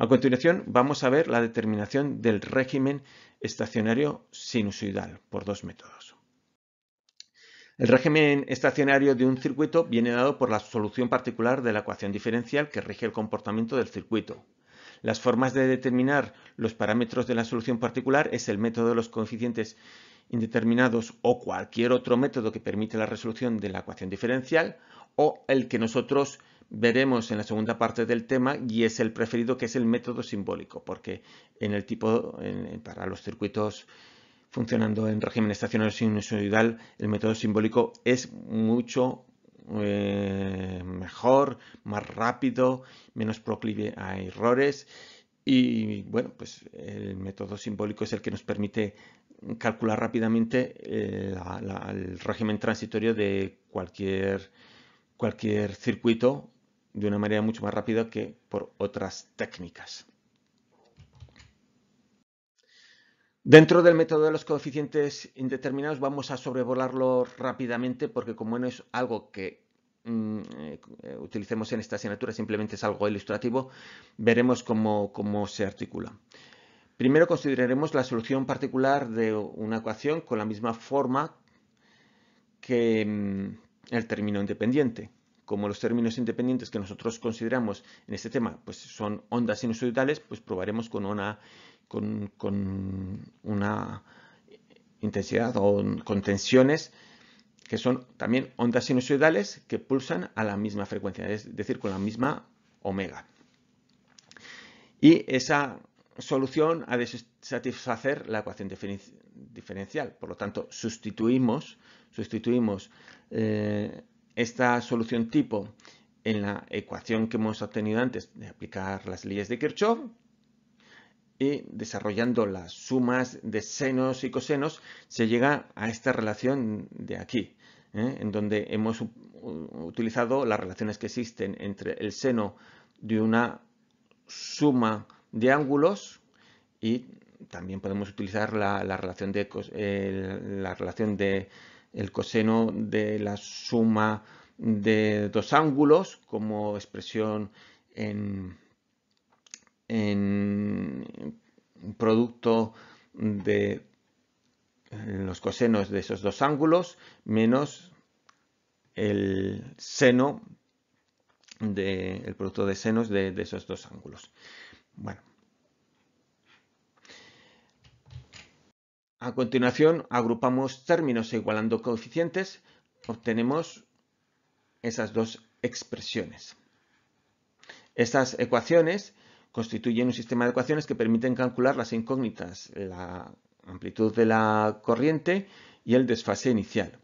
A continuación vamos a ver la determinación del régimen estacionario sinusoidal por dos métodos. El régimen estacionario de un circuito viene dado por la solución particular de la ecuación diferencial que rige el comportamiento del circuito. Las formas de determinar los parámetros de la solución particular es el método de los coeficientes indeterminados o cualquier otro método que permite la resolución de la ecuación diferencial o el que nosotros veremos en la segunda parte del tema y es el preferido que es el método simbólico porque en el tipo para los circuitos funcionando en régimen estacionario sinusoidal el método simbólico es mucho eh, mejor, más rápido, menos proclive a errores y bueno, pues el método simbólico es el que nos permite calcular rápidamente eh, el régimen transitorio de cualquier, cualquier circuito de una manera mucho más rápida que por otras técnicas. Dentro del método de los coeficientes indeterminados vamos a sobrevolarlo rápidamente porque como no es algo que mm, eh, utilicemos en esta asignatura, simplemente es algo ilustrativo, veremos cómo, cómo se articula. Primero consideraremos la solución particular de una ecuación con la misma forma que mm, el término independiente como los términos independientes que nosotros consideramos en este tema pues son ondas sinusoidales, pues probaremos con una, con, una intensidad o con tensiones que son también ondas sinusoidales que pulsan a la misma frecuencia, es decir, con la misma omega. Y esa solución ha de satisfacer la ecuación diferencial. Por lo tanto, sustituimos, sustituimos eh, esta solución tipo en la ecuación que hemos obtenido antes de aplicar las leyes de Kirchhoff y desarrollando las sumas de senos y cosenos se llega a esta relación de aquí, ¿eh? en donde hemos utilizado las relaciones que existen entre el seno de una suma de ángulos y también podemos utilizar la, relación de la relación de el coseno de la suma de dos ángulos como expresión en, producto de los cosenos de esos dos ángulos menos el seno de, el producto de senos de, de esos dos ángulos. Bueno, A continuación, agrupamos términos e igualando coeficientes, obtenemos esas dos expresiones. Estas ecuaciones constituyen un sistema de ecuaciones que permiten calcular las incógnitas, la amplitud de la corriente y el desfase inicial.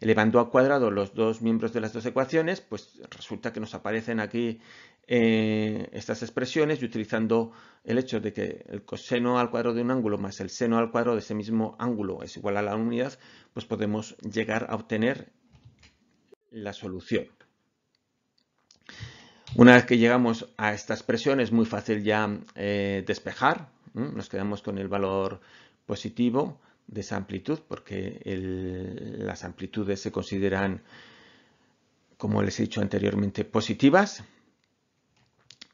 Elevando a cuadrado los dos miembros de las dos ecuaciones, pues resulta que nos aparecen aquí eh, estas expresiones y utilizando el hecho de que el coseno al cuadrado de un ángulo más el seno al cuadrado de ese mismo ángulo es igual a la unidad, pues podemos llegar a obtener la solución. Una vez que llegamos a esta expresión es muy fácil ya eh, despejar, nos quedamos con el valor positivo de esa amplitud porque las amplitudes se consideran, como les he dicho anteriormente, positivas.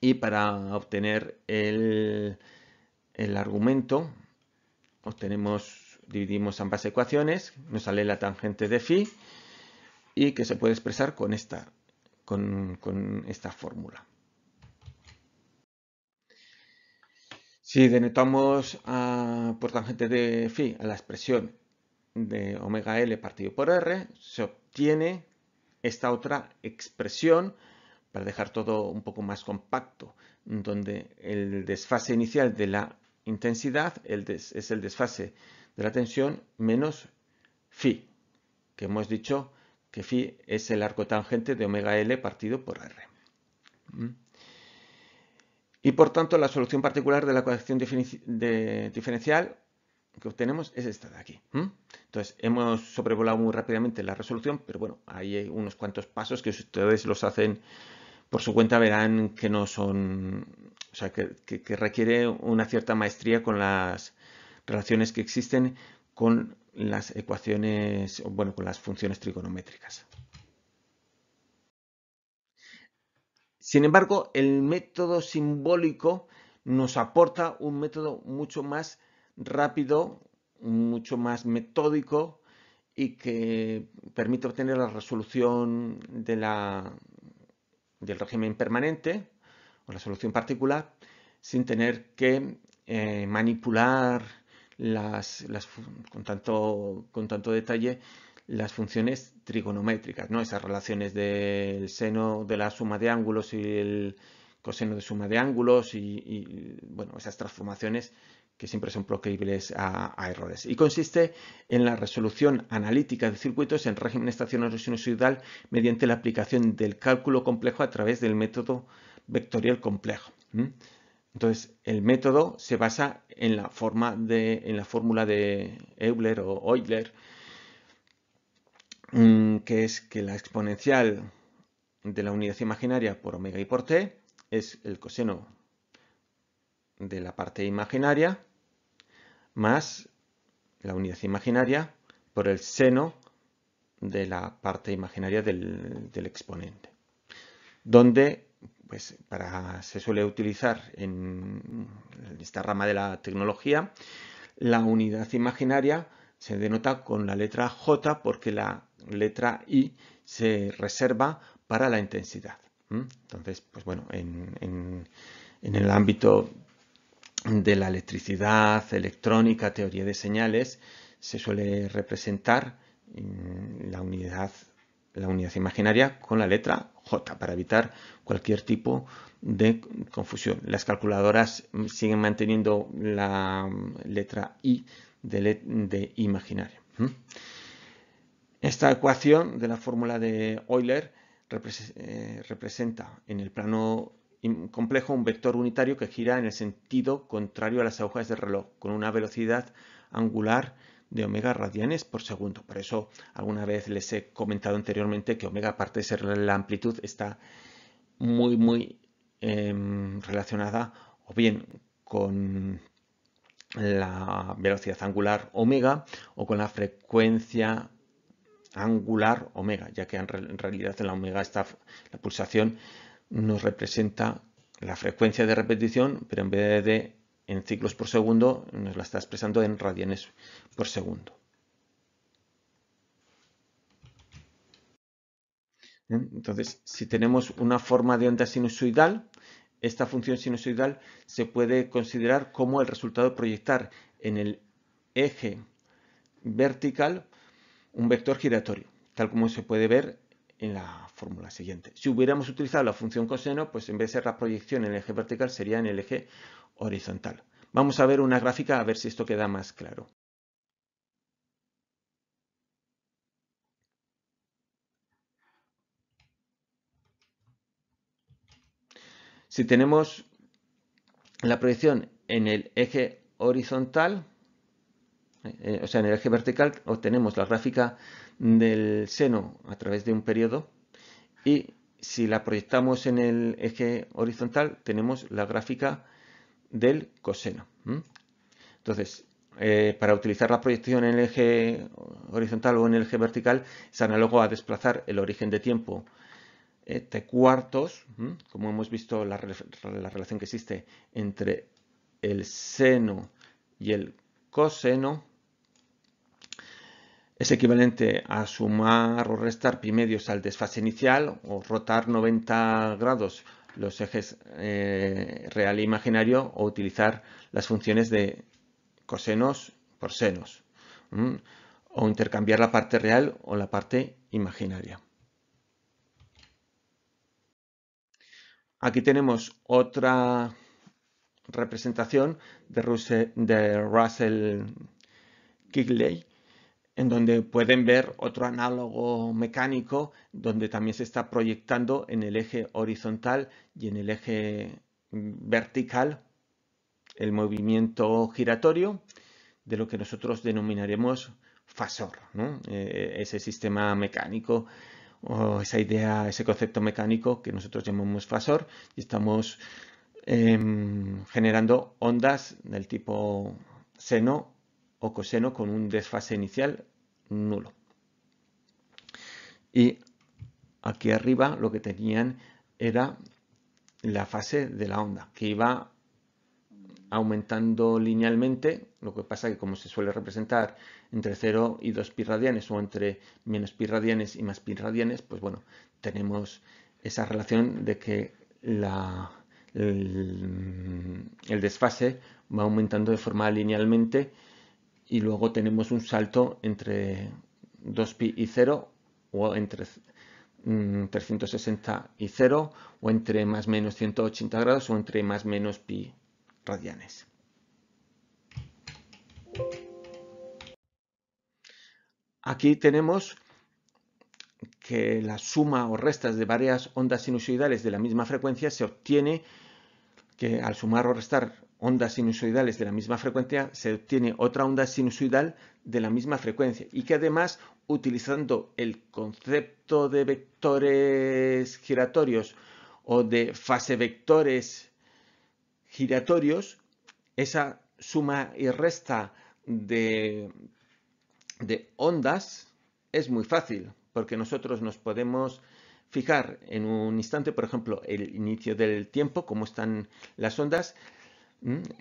Y para obtener el, argumento, obtenemos, dividimos ambas ecuaciones, nos sale la tangente de phi y que se puede expresar con esta, con, esta fórmula. Si denotamos por tangente de phi a la expresión de omega L partido por R, se obtiene esta otra expresión para dejar todo un poco más compacto, donde el desfase inicial de la intensidad es el desfase de la tensión menos phi, que hemos dicho que phi es el arco tangente de omega L partido por R. ¿Mm? Y por tanto la solución particular de la ecuación diferencial que obtenemos es esta de aquí. Entonces hemos sobrevolado muy rápidamente la resolución, pero bueno, hay unos cuantos pasos que ustedes los hacen por su cuenta verán que no son, o sea, que, requiere una cierta maestría con las relaciones que existen con las ecuaciones, bueno, con las funciones trigonométricas. Sin embargo, el método simbólico nos aporta un método mucho más rápido, mucho más metódico y que permite obtener la resolución de la, del régimen permanente o la solución particular sin tener que eh, manipular las, con, tanto, con tanto detalle las funciones trigonométricas, ¿no? esas relaciones del seno de la suma de ángulos y el coseno de suma de ángulos y, bueno, esas transformaciones que siempre son proclives a, errores. Y consiste en la resolución analítica de circuitos en régimen estacionario sinusoidal mediante la aplicación del cálculo complejo a través del método vectorial complejo. Entonces, el método se basa en la, forma de, en la fórmula de Euler o Euler, mm, que es que la exponencial de la unidad imaginaria por omega y por t es el coseno de la parte imaginaria más la unidad imaginaria por el seno de la parte imaginaria del, exponente, donde pues para, se suele utilizar en esta rama de la tecnología la unidad imaginaria se denota con la letra J porque la letra I se reserva para la intensidad. Entonces, pues bueno, en, en, el ámbito de la electricidad, electrónica, teoría de señales, se suele representar la unidad la unidad imaginaria con la letra J para evitar cualquier tipo de confusión. Las calculadoras siguen manteniendo la letra I de, imaginaria. Esta ecuación de la fórmula de Euler eh, representa en el plano complejo un vector unitario que gira en el sentido contrario a las agujas de reloj con una velocidad angular de omega radianes por segundo. Por eso alguna vez les he comentado anteriormente que omega, aparte de ser la amplitud, está muy, muy em, relacionada o bien con la velocidad angular omega o con la frecuencia angular omega, ya que en, realidad en la omega está la pulsación nos representa la frecuencia de repetición, pero en vez de en ciclos por segundo nos la está expresando en radianes por segundo. Entonces, si tenemos una forma de onda sinusoidal, esta función sinusoidal se puede considerar como el resultado de proyectar en el eje vertical un vector giratorio, tal como se puede ver en la fórmula siguiente. Si hubiéramos utilizado la función coseno, pues en vez de ser la proyección en el eje vertical, sería en el eje horizontal. Vamos a ver una gráfica a ver si esto queda más claro. Si tenemos la proyección en el eje horizontal, eh, o sea, en el eje vertical, obtenemos la gráfica del seno a través de un periodo y si la proyectamos en el eje horizontal tenemos la gráfica del coseno. Entonces, eh, para utilizar la proyección en el eje horizontal o en el eje vertical es análogo a desplazar el origen de tiempo eh, t cuartos, como hemos visto la, la relación que existe entre el seno y el coseno, es equivalente a sumar o restar pi medios al desfase inicial o rotar 90 grados los ejes eh, real e imaginario o utilizar las funciones de cosenos por senos o intercambiar la parte real o la parte imaginaria. Aquí tenemos otra representación de Russell, de Russell Kigley en donde pueden ver otro análogo mecánico donde también se está proyectando en el eje horizontal y en el eje vertical el movimiento giratorio de lo que nosotros denominaremos fasor, eh, ese sistema mecánico o esa idea, ese concepto mecánico que nosotros llamamos fasor y estamos em, generando ondas del tipo seno o coseno con un desfase inicial nulo. Y aquí arriba lo que tenían era la fase de la onda, que iba aumentando linealmente, lo que pasa que como se suele representar entre 0 y 2 pi radianes o entre menos pi radianes y más pi radianes, pues bueno, tenemos esa relación de que la, el, el, desfase va aumentando de forma linealmente y luego tenemos un salto entre 2pi y 0 o entre 360 mm, y 0 o entre más menos 180 grados o entre más menos pi radianes. Aquí tenemos que la suma o restas de varias ondas sinusoidales de la misma frecuencia se obtiene que al sumar o restar ondas sinusoidales de la misma frecuencia se obtiene otra onda sinusoidal de la misma frecuencia y que además utilizando el concepto de vectores giratorios o de fase vectores giratorios, esa suma y resta de, ondas es muy fácil porque nosotros nos podemos fijar en un instante, por ejemplo, el inicio del tiempo, cómo están las ondas,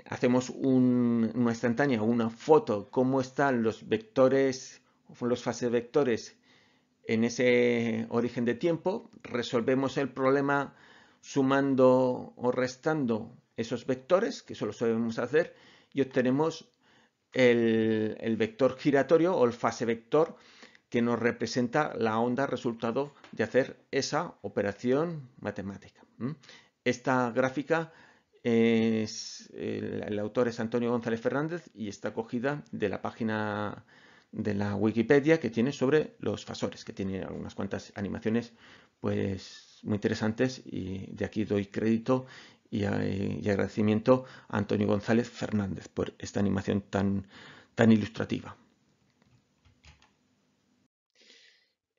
hacemos una instantánea, una foto, cómo están los vectores, los fase vectores en ese origen de tiempo, resolvemos el problema sumando o restando esos vectores, que eso lo sabemos hacer, y obtenemos el, el vector giratorio o el fase vector que nos representa la onda resultado de hacer esa operación matemática. Esta gráfica es, el, autor es Antonio González Fernández y está cogida de la página de la Wikipedia que tiene sobre los fasores, que tiene algunas cuantas animaciones pues muy interesantes y de aquí doy crédito y, y agradecimiento a Antonio González Fernández por esta animación tan ilustrativa.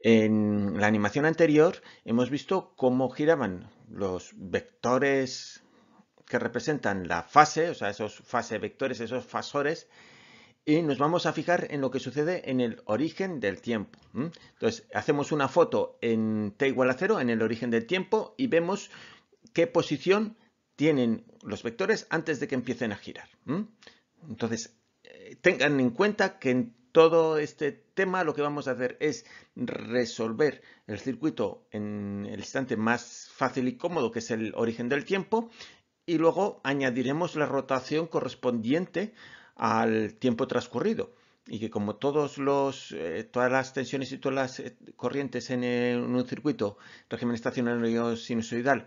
En la animación anterior hemos visto cómo giraban los vectores que representan la fase, o sea, esos fase vectores, esos fasores, y nos vamos a fijar en lo que sucede en el origen del tiempo. Entonces, hacemos una foto en t igual a 0, en el origen del tiempo, y vemos qué posición tienen los vectores antes de que empiecen a girar. Entonces, eh, tengan en cuenta que en todo este tema lo que vamos a hacer es resolver el circuito en el instante más fácil y cómodo, que es el origen del tiempo, y luego añadiremos la rotación correspondiente al tiempo transcurrido. Y que como todos los, eh, todas las tensiones y todas las eh, corrientes en, un circuito régimen estacionario sinusoidal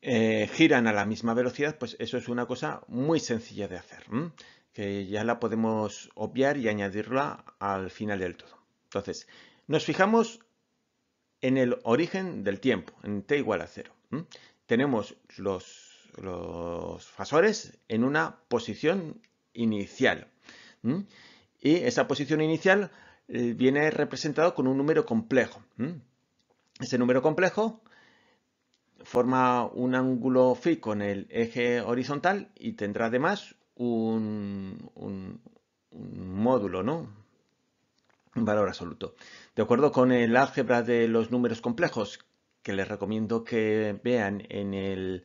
eh, giran a la misma velocidad, pues eso es una cosa muy sencilla de hacer que ya la podemos obviar y añadirla al final del todo. Entonces, nos fijamos en el origen del tiempo, en t igual a 0. Tenemos los, los, fasores en una posición inicial. Y esa posición inicial eh, viene representado con un número complejo. Ese número complejo forma un ángulo phi con el eje horizontal y tendrá además un, módulo, ¿no? Un valor absoluto. De acuerdo con el álgebra de los números complejos, que les recomiendo que vean en el,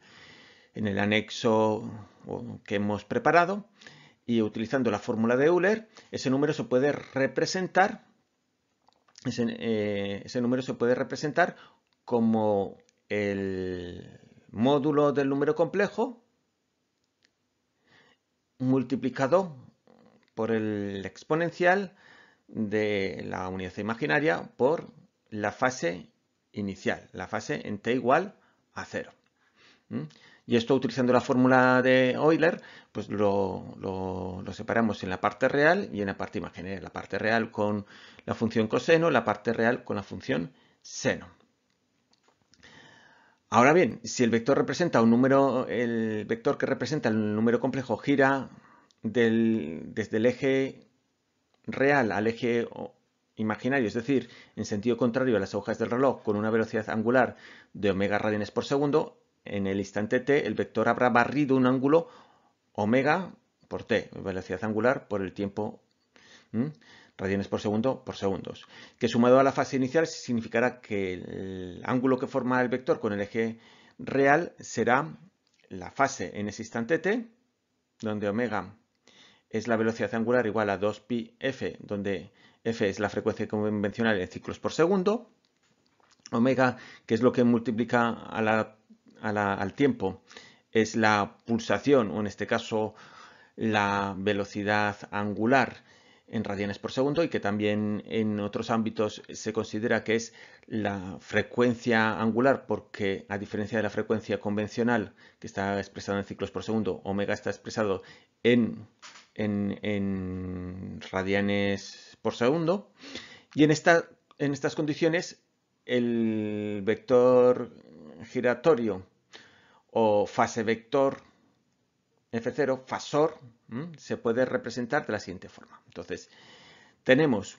en el anexo que hemos preparado, y utilizando la fórmula de Euler, ese número se puede representar, ese, eh, ese número se puede representar como el módulo del número complejo multiplicado por el exponencial de la unidad imaginaria por la fase inicial, la fase en t igual a 0. Y esto utilizando la fórmula de Euler, pues lo, lo, separamos en la parte real y en la parte imaginaria. La parte real con la función coseno, la parte real con la función seno. Ahora bien, si el vector representa un número, el vector que representa el número complejo gira desde el eje real al eje imaginario, es decir, en sentido contrario a las agujas del reloj con una velocidad angular de omega radianes por segundo, en el instante t el vector habrá barrido un ángulo omega por t, velocidad angular por el tiempo radianes por segundo por segundos, que sumado a la fase inicial significará que el ángulo que forma el vector con el eje real será la fase en ese instante t donde omega es la velocidad angular igual a 2pi f, donde f es la frecuencia convencional en ciclos por segundo, omega, que es lo que multiplica al tiempo, es la pulsación, o en este caso la velocidad angular en radianes por segundo y que también en otros ámbitos se considera que es la frecuencia angular porque a diferencia de la frecuencia convencional que está expresada en ciclos por segundo, omega está expresado en, en, radianes por segundo y en, esta, en estas condiciones el vector giratorio o fase vector F0, fasor, se puede representar de la siguiente forma. Entonces, tenemos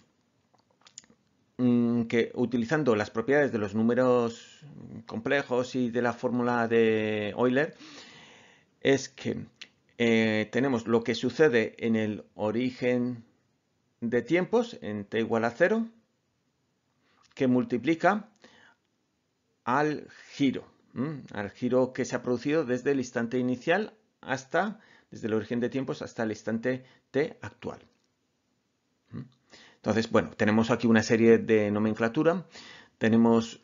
mm, que utilizando las propiedades de los números complejos y de la fórmula de Euler, es que eh, tenemos lo que sucede en el origen de tiempos, en t igual a 0, que multiplica al giro, al giro que se ha producido desde el instante inicial hasta, desde el origen de tiempos hasta el instante t actual. Entonces, bueno, tenemos aquí una serie de nomenclatura. Tenemos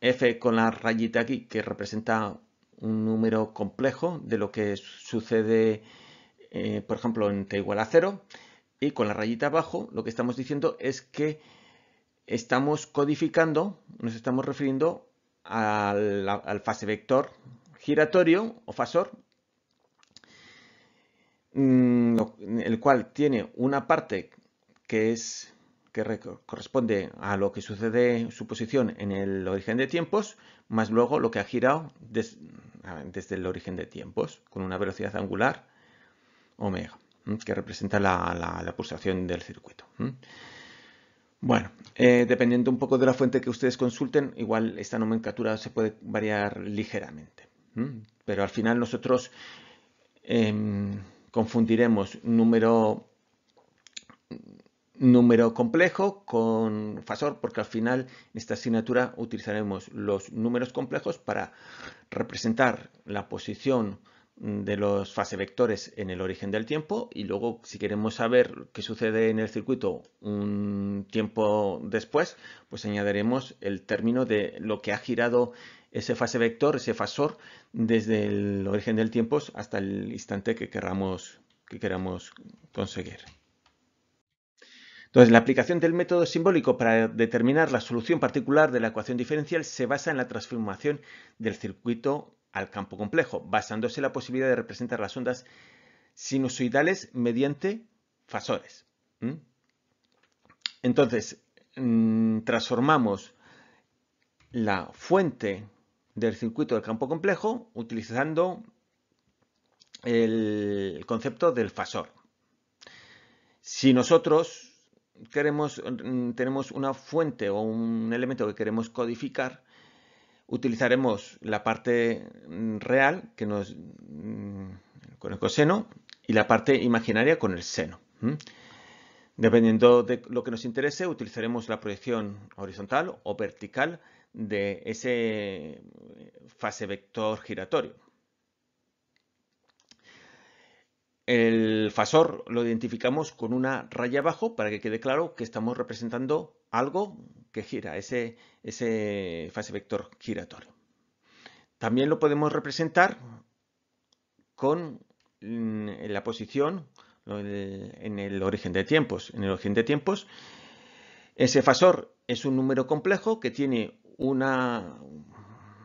f con la rayita aquí que representa un número complejo de lo que sucede, eh, por ejemplo, en t igual a 0. Y con la rayita abajo lo que estamos diciendo es que estamos codificando, nos estamos refiriendo al, fase vector giratorio o fasor Mm, el cual tiene una parte que es que corresponde a lo que sucede su posición en el origen de tiempos, más luego lo que ha girado desde el origen de tiempos, con una velocidad angular omega, que representa la, pulsación del circuito. Bueno, eh, dependiendo un poco de la fuente que ustedes consulten, igual esta nomenclatura se puede variar ligeramente. Pero al final nosotros em, confundiremos número, número complejo con fasor, porque al final en esta asignatura utilizaremos los números complejos para representar la posición de los fase vectores en el origen del tiempo y luego si queremos saber qué sucede en el circuito un tiempo después, pues añadiremos el término de lo que ha girado ese fase vector, ese fasor, desde el origen del tiempo hasta el instante que queramos, que queramos conseguir. Entonces, la aplicación del método simbólico para determinar la solución particular de la ecuación diferencial se basa en la transformación del circuito al campo complejo, basándose en la posibilidad de representar las ondas sinusoidales mediante fasores. Entonces, mm, transformamos la fuente del circuito del campo complejo utilizando el concepto del fasor. Si nosotros queremos, mm, tenemos una fuente o un elemento que queremos codificar, utilizaremos la parte mm, real que nos, mm, con el coseno y la parte imaginaria con el seno. Dependiendo de lo que nos interese, utilizaremos la proyección horizontal o vertical de ese fase vector giratorio. El fasor lo identificamos con una raya abajo para que quede claro que estamos representando algo que gira, ese, ese fase vector giratorio. También lo podemos representar con mm, la posición en el origen de tiempos. En el origen de tiempos, ese fasor es un número complejo que tiene una,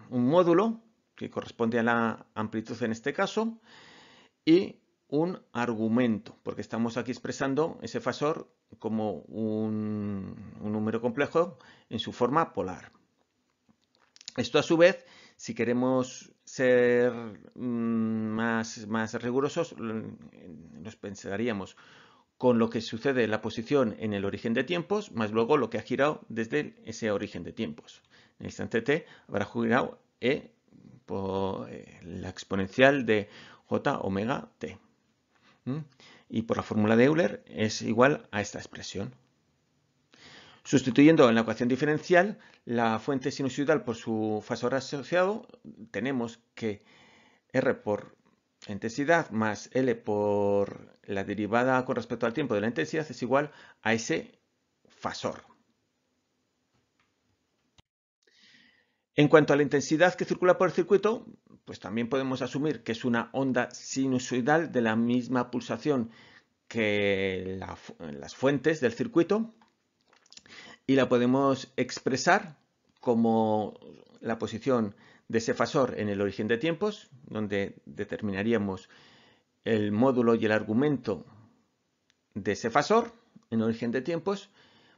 un módulo que corresponde a la amplitud en este caso y un argumento, porque estamos aquí expresando ese fasor como un, número complejo en su forma polar. Esto a su vez, si queremos ser mm, más, más rigurosos, nos pensaríamos con lo que sucede en la posición en el origen de tiempos, más luego lo que ha girado desde ese origen de tiempos. En el instante t habrá girado e por eh, la exponencial de j omega t. Y por la fórmula de Euler es igual a esta expresión. Sustituyendo en la ecuación diferencial la fuente sinusoidal por su fasor asociado, tenemos que R por intensidad más L por la derivada con respecto al tiempo de la intensidad es igual a ese fasor. En cuanto a la intensidad que circula por el circuito, pues también podemos asumir que es una onda sinusoidal de la misma pulsación que las fuentes del circuito y la podemos expresar como la posición de ese fasor en el origen de tiempos, donde determinaríamos el módulo y el argumento de ese fasor en origen de tiempos,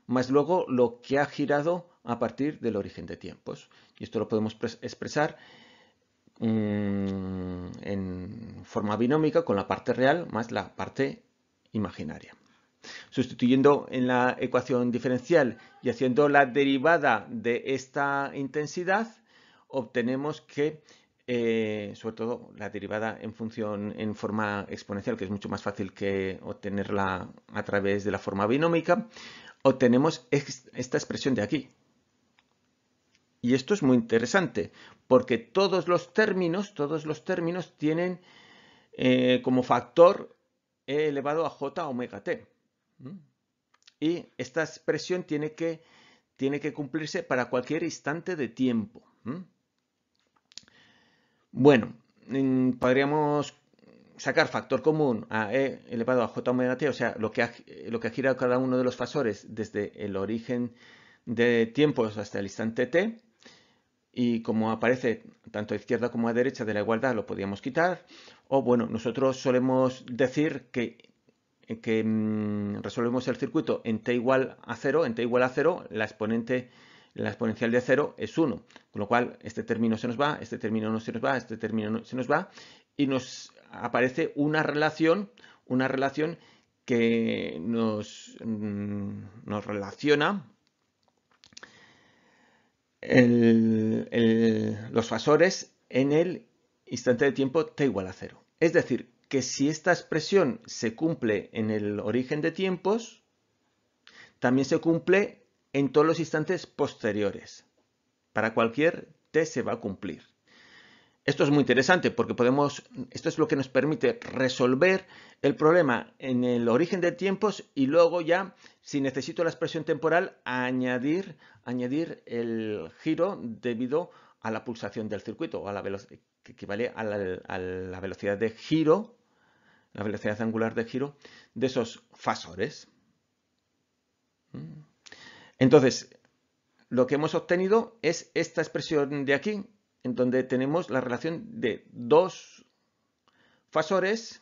más luego lo que ha girado a partir del origen de tiempos. Y esto lo podemos expresar mm, en forma binómica con la parte real más la parte imaginaria. Sustituyendo en la ecuación diferencial y haciendo la derivada de esta intensidad, obtenemos que, eh, sobre todo la derivada en función en forma exponencial, que es mucho más fácil que obtenerla a través de la forma binómica, obtenemos esta expresión de aquí. Y esto es muy interesante, porque todos los términos, todos los términos tienen eh, como factor e elevado a j omega t. Y esta expresión tiene que, tiene que cumplirse para cualquier instante de tiempo. Bueno, podríamos sacar factor común a e elevado a j omega t, o sea, lo que, ha, lo que girado cada uno de los fasores desde el origen de tiempos hasta el instante t, y como aparece tanto a izquierda como a derecha de la igualdad lo podríamos quitar, o bueno, nosotros solemos decir que, que mm, resolvemos el circuito en t igual a 0, en t igual a 0, la exponente la exponencial de 0 es 1, con lo cual este término se nos va, este término no se nos va, este término no se nos va, y nos aparece una relación, una relación que nos, mm, nos relaciona los fasores en el instante de tiempo t igual a 0. Es decir, que si esta expresión se cumple en el origen de tiempos, también se cumple en todos los instantes posteriores. Para cualquier t se va a cumplir. Esto es muy interesante porque podemos, esto es lo que nos permite resolver el problema en el origen de tiempos y luego ya, si necesito la expresión temporal, añadir, añadir el giro debido a la pulsación del circuito o a la que equivale a la velocidad de giro, la velocidad angular de giro de esos fasores. Mm. Entonces, lo que hemos obtenido es esta expresión de aquí, en donde tenemos la relación de dos fasores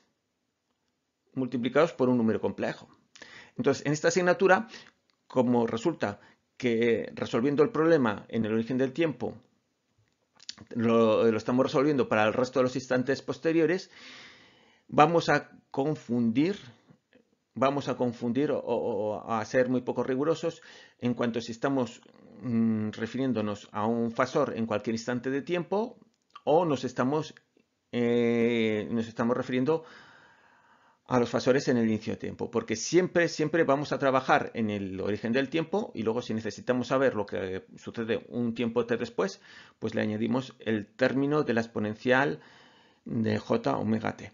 multiplicados por un número complejo. Entonces, en esta asignatura, como resulta que resolviendo el problema en el origen del tiempo, lo, lo estamos resolviendo para el resto de los instantes posteriores, vamos a confundir vamos a confundir o, a ser muy poco rigurosos en cuanto si estamos mm, refiriéndonos a un fasor en cualquier instante de tiempo o nos estamos, eh, nos estamos refiriendo a los fasores en el inicio de tiempo, porque siempre, siempre vamos a trabajar en el origen del tiempo y luego si necesitamos saber lo que sucede un tiempo t después, pues le añadimos el término de la exponencial de j omega t.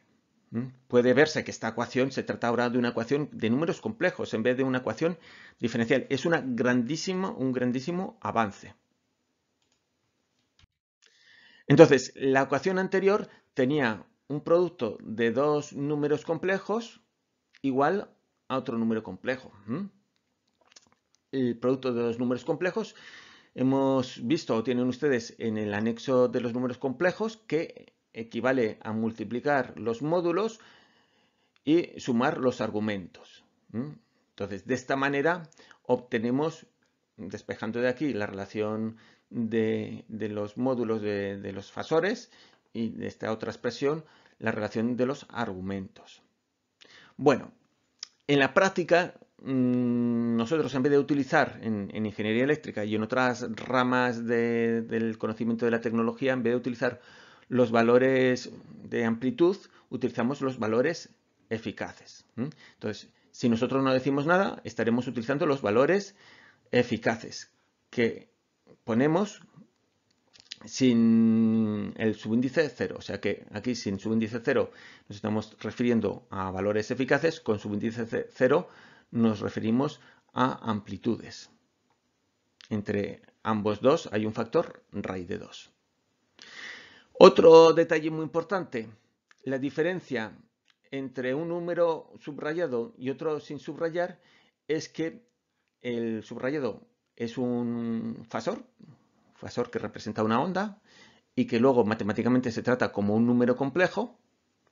Puede verse que esta ecuación se trata ahora de una ecuación de números complejos en vez de una ecuación diferencial. Es una grandísima, un grandísimo avance. Entonces, la ecuación anterior tenía un producto de dos números complejos igual a otro número complejo. El producto de dos números complejos hemos visto o tienen ustedes en el anexo de los números complejos que equivale a multiplicar los módulos y sumar los argumentos. Entonces, de esta manera obtenemos, despejando de aquí la relación de, los módulos de, los fasores y de esta otra expresión, la relación de los argumentos. Bueno, en la práctica, mm, nosotros en vez de utilizar en, ingeniería eléctrica y en otras ramas del conocimiento de la tecnología, en vez de utilizar los valores de amplitud, utilizamos los valores eficaces. Entonces, si nosotros no decimos nada, estaremos utilizando los valores eficaces que ponemos sin el subíndice 0. O sea que aquí sin subíndice 0 nos estamos refiriendo a valores eficaces, con subíndice 0 nos referimos a amplitudes. Entre ambos dos hay un factor raíz de 2. Otro detalle muy importante, la diferencia entre un número subrayado y otro sin subrayar es que el subrayado es un fasor, fasor que representa una onda y que luego matemáticamente se trata como un número complejo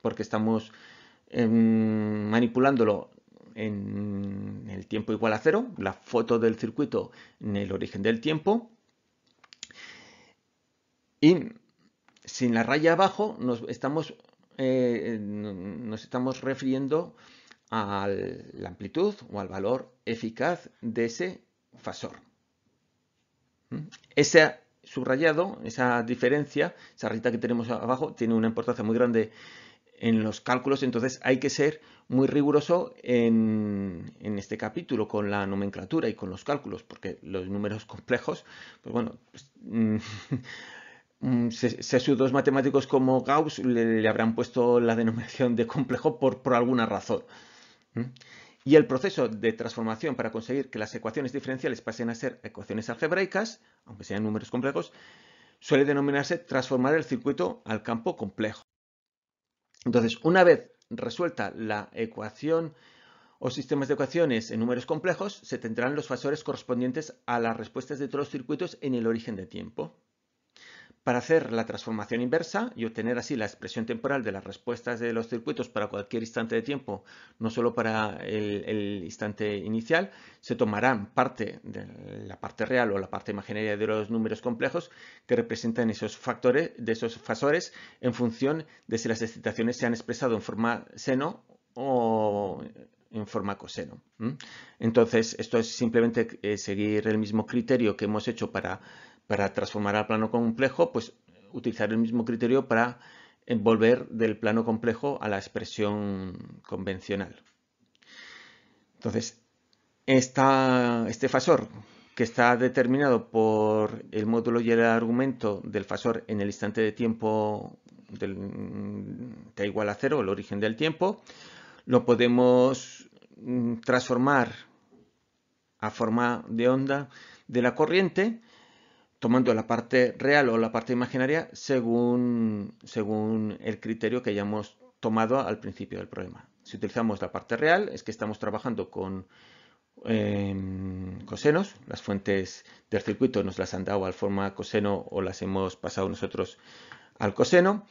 porque estamos em, manipulándolo en el tiempo igual a cero, la foto del circuito en el origen del tiempo. Y sin la raya abajo nos estamos, eh, nos estamos refiriendo a la amplitud o al valor eficaz de ese fasor. ¿Mm? Ese subrayado, esa diferencia, esa rayita que tenemos abajo, tiene una importancia muy grande en los cálculos, entonces hay que ser muy riguroso en, este capítulo con la nomenclatura y con los cálculos, porque los números complejos, pues bueno, pues, mm, sesudos matemáticos como Gauss le, habrán puesto la denominación de complejo por, por alguna razón. Y el proceso de transformación para conseguir que las ecuaciones diferenciales pasen a ser ecuaciones algebraicas, aunque sean números complejos, suele denominarse transformar el circuito al campo complejo. Entonces, una vez resuelta la ecuación o sistemas de ecuaciones en números complejos, se tendrán los fasores correspondientes a las respuestas de todos los circuitos en el origen de tiempo. Para hacer la transformación inversa y obtener así la expresión temporal de las respuestas de los circuitos para cualquier instante de tiempo, no solo para el, instante inicial, se tomarán parte de la parte real o la parte imaginaria de los números complejos que representan esos factores, de esos fasores en función de si las excitaciones se han expresado en forma seno o en forma coseno. Entonces, esto es simplemente eh, seguir el mismo criterio que hemos hecho para para transformar al plano complejo, pues utilizar el mismo criterio para volver del plano complejo a la expresión convencional. Entonces, este fasor que está determinado por el módulo y el argumento del fasor en el instante de tiempo del t igual a cero, el origen del tiempo, lo podemos mm, transformar a forma de onda de la corriente tomando la parte real o la parte imaginaria según, según el criterio que hayamos tomado al principio del problema. Si utilizamos la parte real es que estamos trabajando con em, cosenos, las fuentes del circuito nos las han dado al forma coseno o las hemos pasado nosotros al coseno.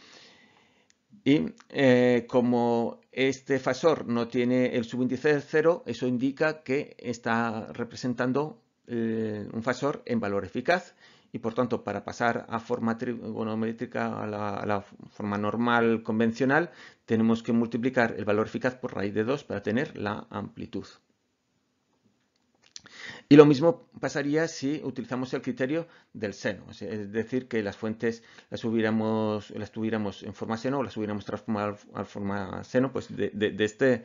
Y eh, como este fasor no tiene el subíndice de cero, eso indica que está representando eh, un fasor en valor eficaz y por tanto para pasar a forma trigonométrica a la, forma normal convencional tenemos que multiplicar el valor eficaz por raíz de 2 para tener la amplitud. Y lo mismo pasaría si utilizamos el criterio del seno, es decir, que las fuentes las, las tuviéramos en forma seno o las hubiéramos transformado a forma seno, pues de, este,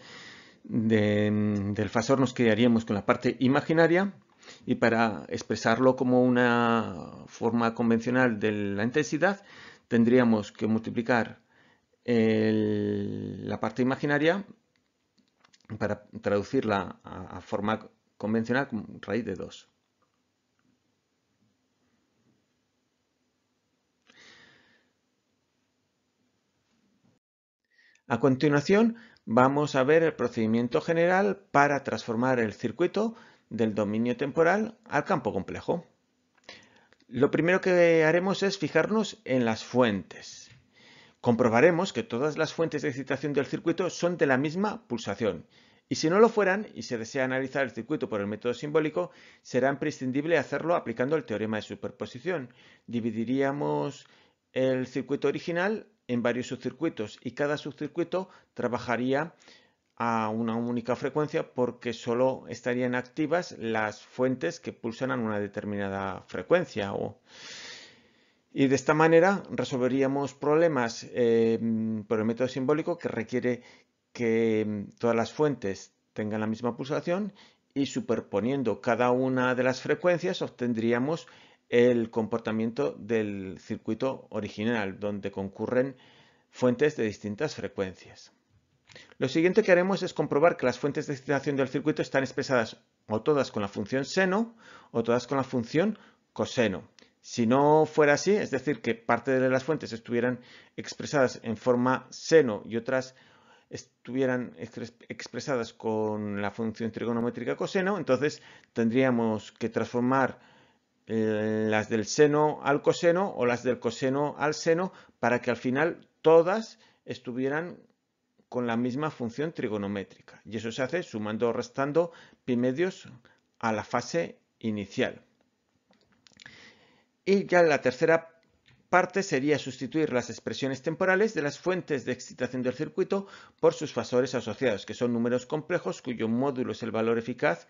del fasor nos quedaríamos con la parte imaginaria y para expresarlo como una forma convencional de la intensidad tendríamos que multiplicar la parte imaginaria para traducirla a, forma convencional con raíz de 2. A continuación vamos a ver el procedimiento general para transformar el circuito del dominio temporal al campo complejo. Lo primero que haremos es fijarnos en las fuentes. Comprobaremos que todas las fuentes de excitación del circuito son de la misma pulsación. Y si no lo fueran y se desea analizar el circuito por el método simbólico, será imprescindible hacerlo aplicando el teorema de superposición. Dividiríamos el circuito original en varios subcircuitos y cada subcircuito trabajaría a una única frecuencia porque solo estarían activas las fuentes que pulsan a una determinada frecuencia. Y de esta manera resolveríamos problemas em, por el método simbólico que requiere que em, todas las fuentes tengan la misma pulsación y superponiendo cada una de las frecuencias obtendríamos el comportamiento del circuito original, donde concurren fuentes de distintas frecuencias. Lo siguiente que haremos es comprobar que las fuentes de excitación del circuito están expresadas o todas con la función seno o todas con la función coseno. Si no fuera así, es decir, que parte de las fuentes estuvieran expresadas en forma seno y otras estuvieran expresadas con la función trigonométrica coseno, entonces tendríamos que transformar eh, las del seno al coseno o las del coseno al seno para que al final todas estuvieran con la misma función trigonométrica. Y eso se hace sumando o restando pi medios a la fase inicial. Y ya la tercera parte sería sustituir las expresiones temporales de las fuentes de excitación del circuito por sus fasores asociados, que son números complejos cuyo módulo es el valor eficaz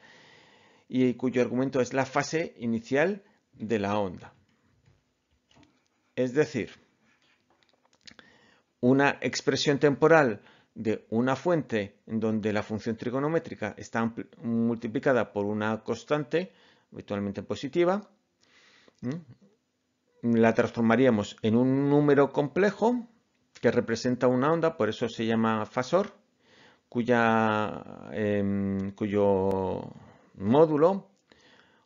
y cuyo argumento es la fase inicial de la onda. Es decir, una expresión temporal de una fuente en donde la función trigonométrica está multiplicada por una constante, habitualmente positiva, la transformaríamos en un número complejo que representa una onda, por eso se llama fasor, cuya, em, cuyo módulo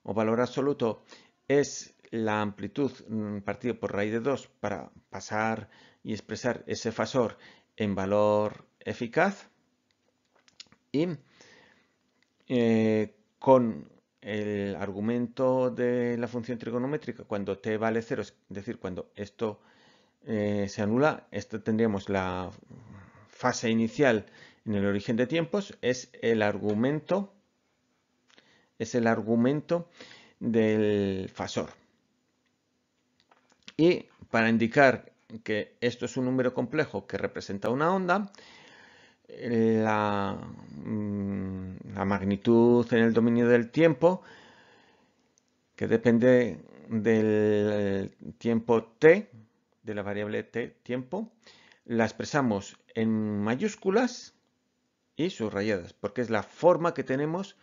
o valor absoluto es la amplitud mm, partido por raíz de 2 para pasar y expresar ese fasor en valor eficaz y eh, con el argumento de la función trigonométrica cuando t vale 0, es decir, cuando esto eh, se anula, esto tendríamos la fase inicial en el origen de tiempos, es el argumento, es el argumento del fasor. Y para indicar que esto es un número complejo que representa una onda, la, mm, la, magnitud en el dominio del tiempo, que depende del tiempo t, de la variable t, tiempo, la expresamos en mayúsculas y subrayadas, porque es la forma que tenemos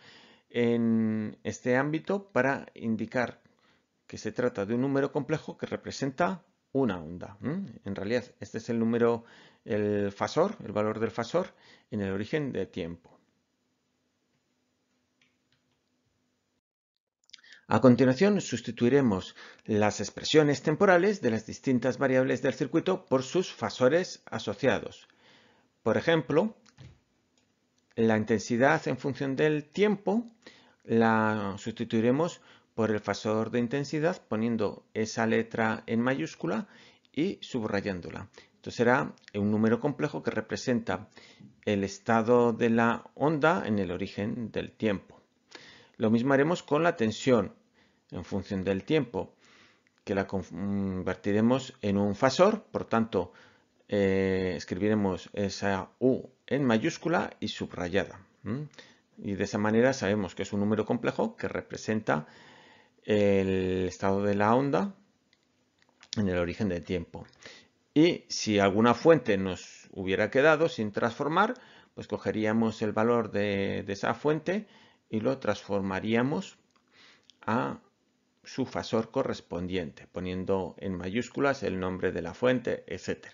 en este ámbito para indicar que se trata de un número complejo que representa una onda. En realidad, este es el número, el fasor, el valor del fasor en el origen de tiempo. A continuación, sustituiremos las expresiones temporales de las distintas variables del circuito por sus fasores asociados. Por ejemplo, la intensidad en función del tiempo la sustituiremos por el fasor de intensidad poniendo esa letra en mayúscula y subrayándola. Esto será un número complejo que representa el estado de la onda en el origen del tiempo. Lo mismo haremos con la tensión en función del tiempo, que la convertiremos en un fasor, por tanto eh, escribiremos esa U en mayúscula y subrayada. Y de esa manera sabemos que es un número complejo que representa el estado de la onda en el origen del tiempo. Y si alguna fuente nos hubiera quedado sin transformar, pues cogeríamos el valor de, esa fuente y lo transformaríamos a su fasor correspondiente, poniendo en mayúsculas el nombre de la fuente, etc.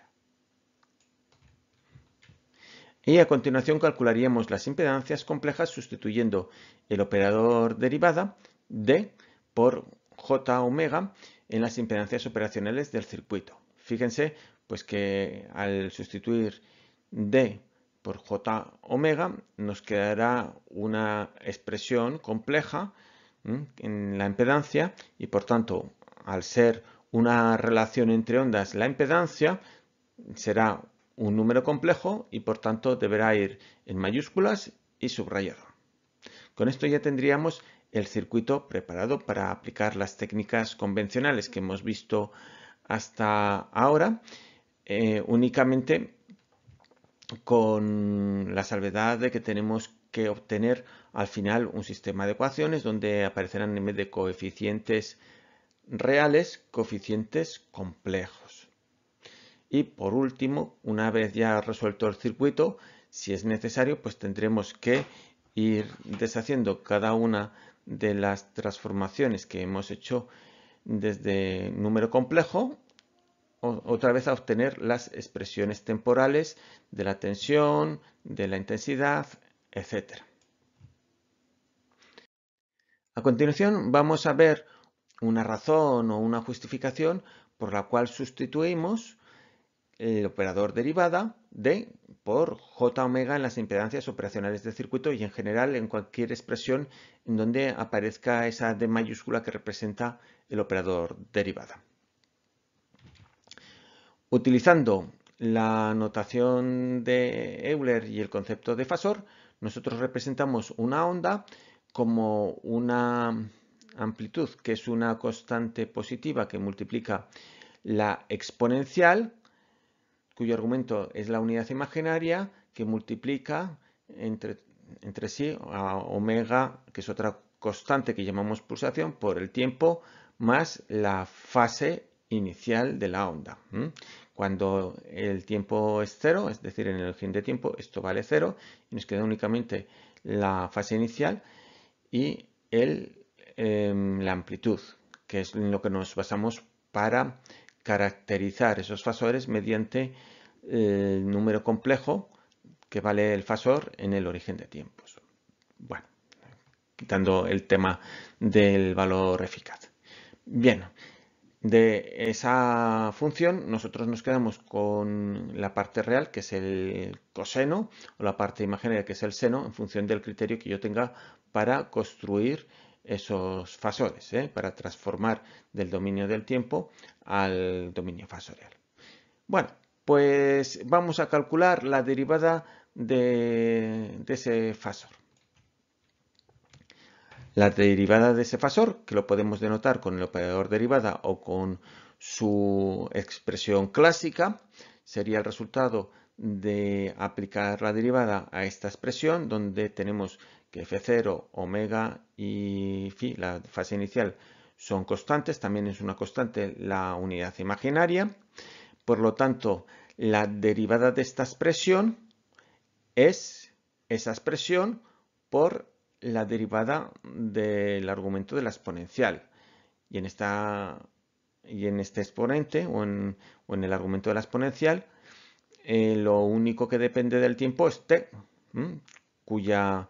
Y a continuación calcularíamos las impedancias complejas sustituyendo el operador derivada de por J omega en las impedancias operacionales del circuito. Fíjense pues que al sustituir D por J omega nos quedará una expresión compleja en la impedancia y por tanto al ser una relación entre ondas la impedancia será un número complejo y por tanto deberá ir en mayúsculas y subrayado. Con esto ya tendríamos el circuito preparado para aplicar las técnicas convencionales que hemos visto hasta ahora, eh, únicamente con la salvedad de que tenemos que obtener al final un sistema de ecuaciones donde aparecerán en vez de coeficientes reales, coeficientes complejos. Y por último, una vez ya resuelto el circuito, si es necesario, pues tendremos que ir deshaciendo cada una de las transformaciones que hemos hecho desde número complejo otra vez a obtener las expresiones temporales de la tensión, de la intensidad, etc. A continuación vamos a ver una razón o una justificación por la cual sustituimos el operador derivada de por j omega en las impedancias operacionales del circuito y en general en cualquier expresión en donde aparezca esa D mayúscula que representa el operador derivada. Utilizando la notación de Euler y el concepto de fasor, nosotros representamos una onda como una amplitud, que es una constante positiva que multiplica la exponencial, cuyo argumento es la unidad imaginaria, que multiplica entre, entre sí a omega, que es otra constante que llamamos pulsación, por el tiempo más la fase inicial de la onda. Cuando el tiempo es cero, es decir, en el fin de tiempo, esto vale cero y nos queda únicamente la fase inicial y em, la amplitud, que es lo que nos basamos para caracterizar esos fasores mediante el número complejo que vale el fasor en el origen de tiempos. Bueno, quitando el tema del valor eficaz. Bien, de esa función nosotros nos quedamos con la parte real que es el coseno o la parte imaginaria que es el seno en función del criterio que yo tenga para construir esos fasores, ¿eh? para transformar del dominio del tiempo al dominio fasorial. Bueno, pues vamos a calcular la derivada de ese fasor. La derivada de ese fasor, que lo podemos denotar con el operador derivada o con su expresión clásica, sería el resultado de aplicar la derivada a esta expresión donde tenemos que f0, omega y phi, la fase inicial, son constantes, también es una constante la unidad imaginaria. Por lo tanto, la derivada de esta expresión es esa expresión por la derivada del argumento de la exponencial. Y en, esta, y en este exponente o en, el argumento de la exponencial, eh, lo único que depende del tiempo es t, cuya,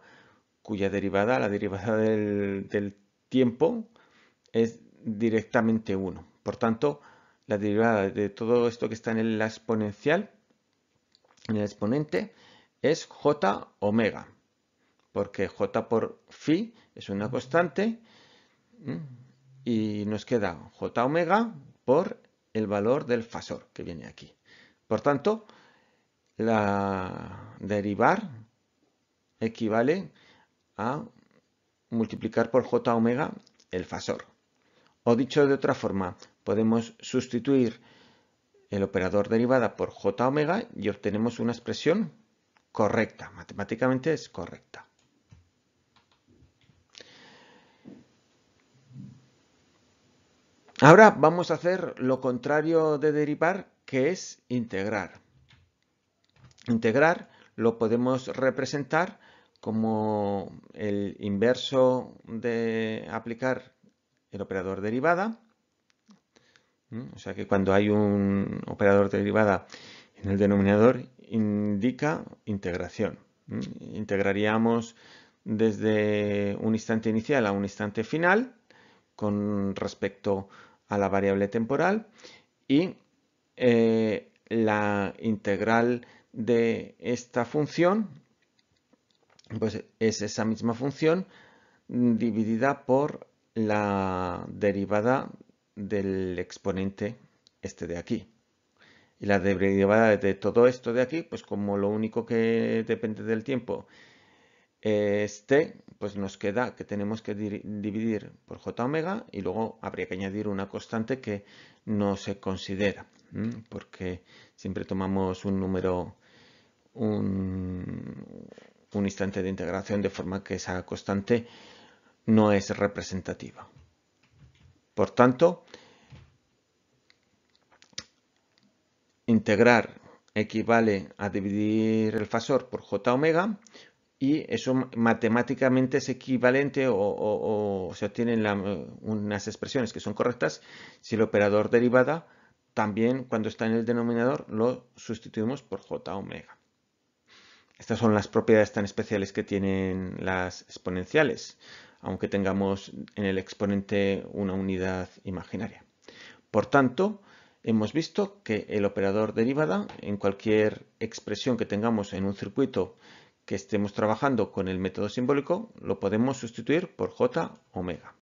cuya derivada, la derivada del, del tiempo, es directamente 1. Por tanto, la derivada de todo esto que está en la exponencial, en el exponente, es j omega porque j por phi es una constante y nos queda j omega por el valor del fasor que viene aquí. Por tanto, la derivar equivale a multiplicar por j omega el fasor. O dicho de otra forma, podemos sustituir el operador derivada por j omega y obtenemos una expresión correcta. Matemáticamente es correcta. Ahora vamos a hacer lo contrario de derivar, que es integrar. Integrar lo podemos representar como el inverso de aplicar el operador derivada. O sea que cuando hay un operador de derivada en el denominador indica integración. Integraríamos desde un instante inicial a un instante final con respecto a a la variable temporal y eh, la integral de esta función pues es esa misma función dividida por la derivada del exponente este de aquí. Y la derivada de todo esto de aquí, pues como lo único que depende del tiempo este, pues nos queda que tenemos que dividir por j omega y luego habría que añadir una constante que no se considera, porque siempre tomamos un número, un, instante de integración de forma que esa constante no es representativa. Por tanto, integrar equivale a dividir el fasor por j omega y eso matemáticamente es equivalente o, se obtienen unas expresiones que son correctas si el operador derivada también cuando está en el denominador lo sustituimos por j omega. Estas son las propiedades tan especiales que tienen las exponenciales, aunque tengamos en el exponente una unidad imaginaria. Por tanto, hemos visto que el operador derivada en cualquier expresión que tengamos en un circuito que estemos trabajando con el método simbólico lo podemos sustituir por j omega.